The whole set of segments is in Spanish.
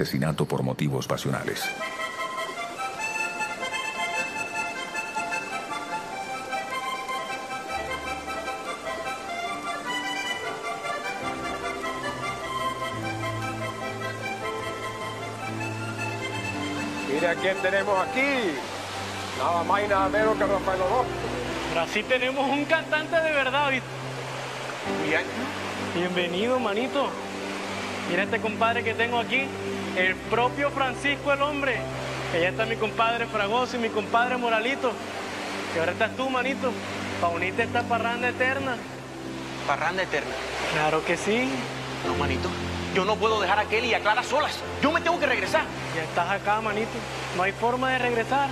asesinato por motivos pasionales. Mira quién tenemos aquí. Nada más y nada menos que Rafael Orozco. Pero así tenemos un cantante de verdad, ¿viste? Bien. Bienvenido, manito. Mira este compadre que tengo aquí, el propio Francisco el hombre. Que ya está mi compadre Fragoso y mi compadre Moralito. Y ahora estás tú, manito, para unirte a esta parranda eterna. Parranda eterna. Claro que sí. No, manito. Yo no puedo dejar a Kelly y a Clara solas. Yo me tengo que regresar. Ya estás acá, manito. No hay forma de regresar.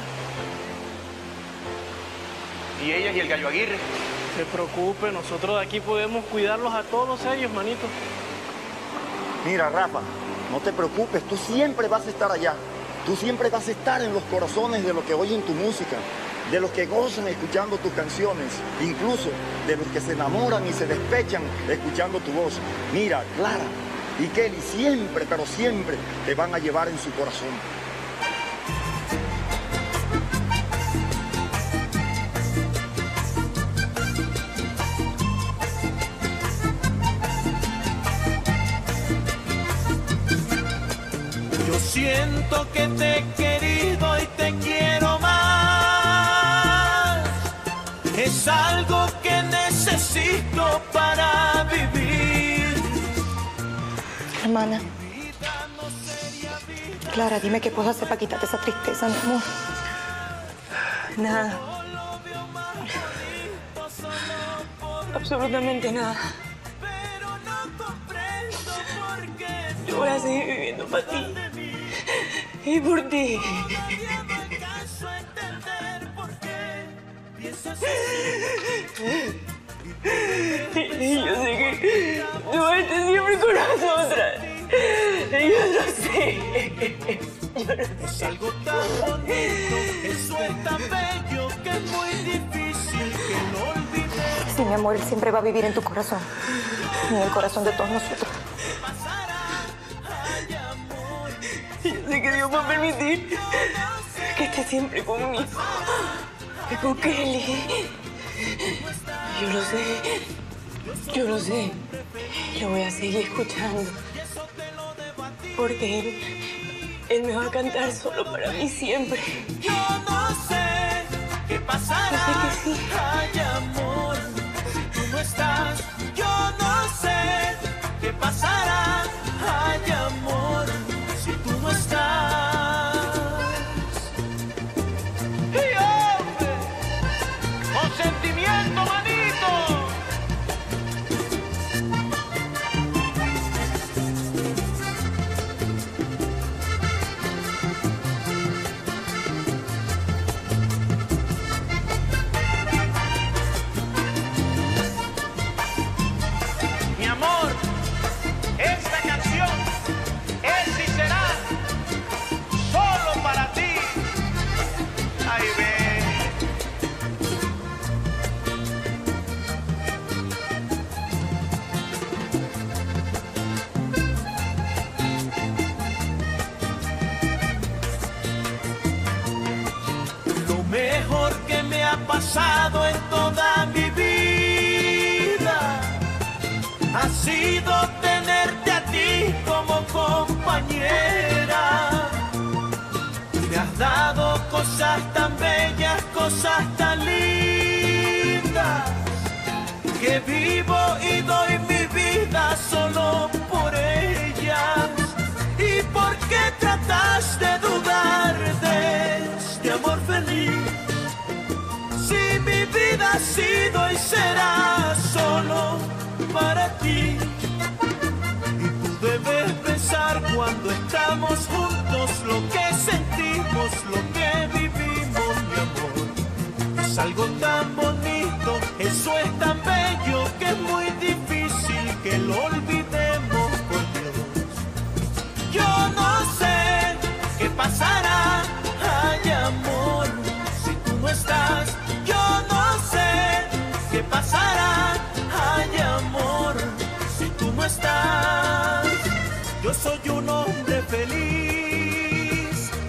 Y ellas y el gallo Aguirre. No se preocupe, nosotros de aquí podemos cuidarlos a todos ellos, manito. Mira, Rafa, no te preocupes, tú siempre vas a estar allá. Tú siempre vas a estar en los corazones de los que oyen tu música, de los que gozan escuchando tus canciones, incluso de los que se enamoran y se despechan escuchando tu voz. Mira, Clara y Kelly siempre, pero siempre te van a llevar en su corazón. Siento que te he querido y te quiero más. Es algo que necesito para vivir. Hermana. Clara, dime qué puedo hacer para quitarte esa tristeza, mi amor. Nada. Absolutamente nada. Yo voy a seguir viviendo para ti. Y por ti. Y yo sé que tú estar siempre con nosotras. Yo lo sé. Yo sé. algo tan bonito, eso es tan bello que es muy difícil que lo olvides. Sí, mi amor, él siempre va a vivir en tu corazón. Y en el corazón de todos nosotros. Que Dios va a permitir que esté siempre conmigo. Y con Kelly. Yo lo sé. Yo lo sé. Lo voy a seguir escuchando. Porque él, él me va a cantar solo para mí siempre. Yo no sé qué pasará. Yo sé que sí. Ay, amor, si tú no estás. Yo no sé qué pasará. En toda mi vida ha sido tenerte a ti como compañera. Me has dado cosas tan bellas, cosas tan lindas, que vivo y doy mi vida solo por ellas. ¿Y por qué tratas de dudar sido y será solo para ti. Y tú debes pensar cuando estamos juntos lo que sentimos, lo que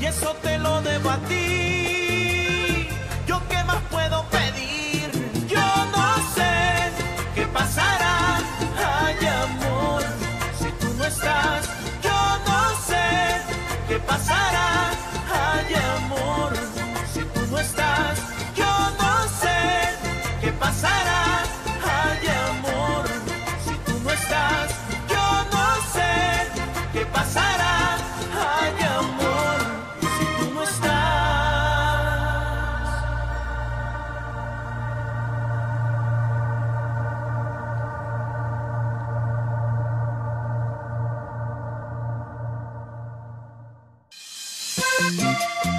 eso te lo debo a ti. ¿Yo qué más puedo pedir? Yo no sé qué pasará. Ay, amor, si tú no estás, yo no sé qué pasará. Música